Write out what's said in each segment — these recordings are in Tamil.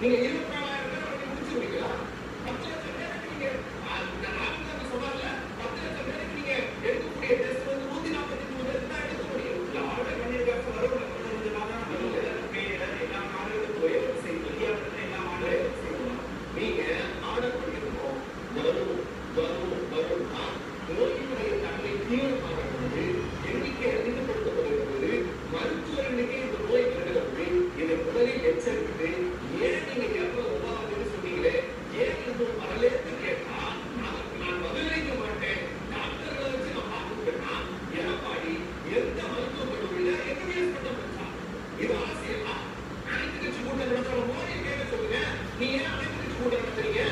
நீங்க இருபத்தி நாலாயிரம் பேர் முடிச்சு விடுவீங்களா நீங்க ஏன் அனைத்து கூட்டம் நடத்துறீங்க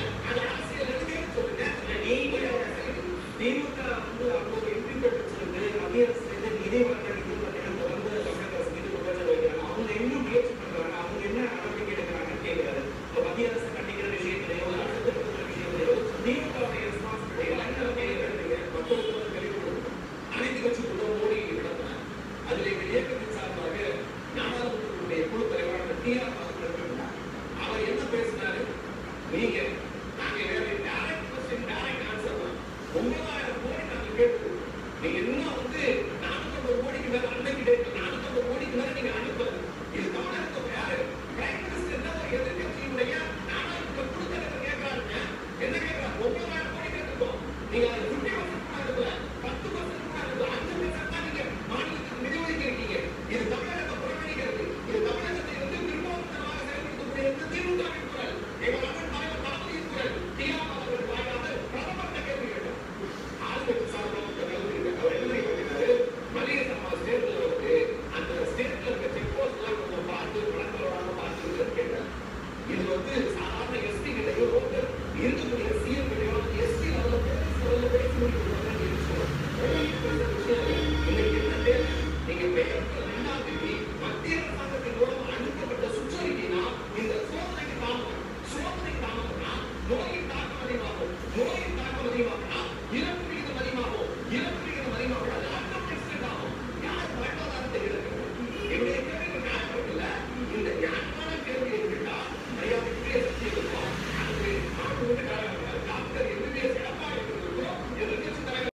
அங்கேயே நம்ம அவர் என்ன பேசினாரு? நீங்க நாங்க டைரக்ட் கொஸ்டின் டைரக்ட் ஆன்சர் தான். ஒன்பதாயிரம் கோடி நாங்க கேட்டு நீங்க இன்னும் வந்து நானூத்தி ஐம்பது கோடிக்கு மேல அன்னைக்கு நானூத்தி ஐம்பது கோடிக்கு மேல நீங்க Yeah.